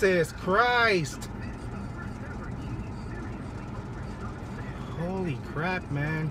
Jesus Christ. Holy crap, man.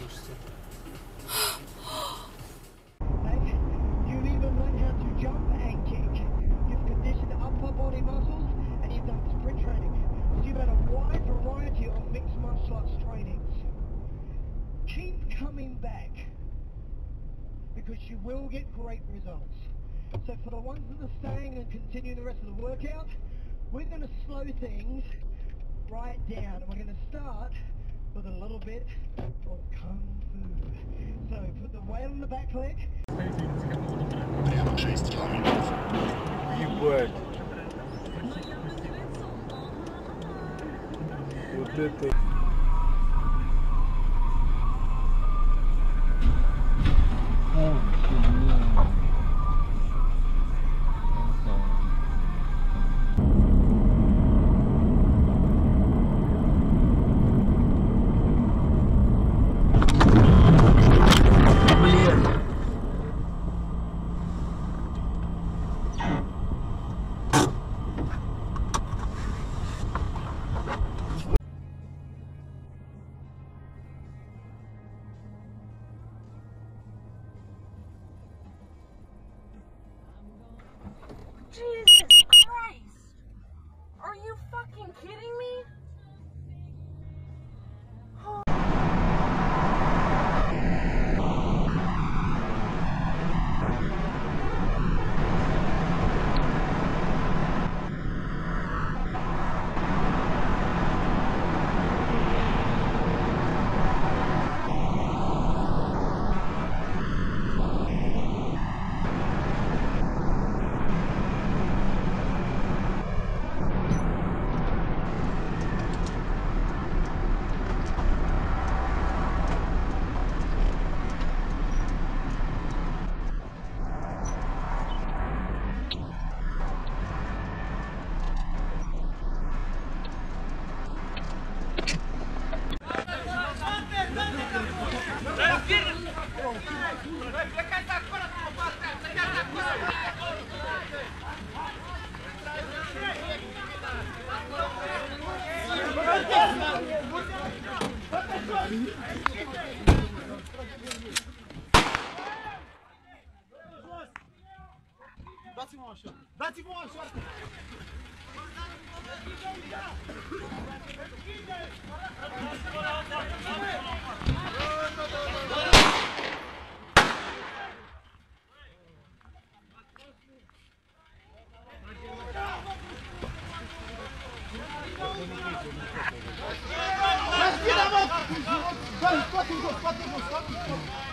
on mixed martial arts training. Keep coming back because you will get great results. So for the ones that are staying and continuing the rest of the workout, we're going to slow things right down. We're going to start with a little bit of Kung Fu. So put the weight on the back leg. You would. Detetive. așa. Dați-vă o așa.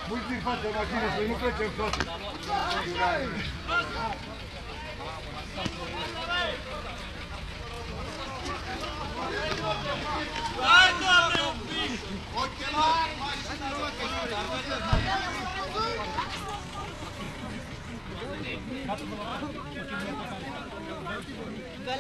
Mulți din fața mașinii să nu plecem, frate.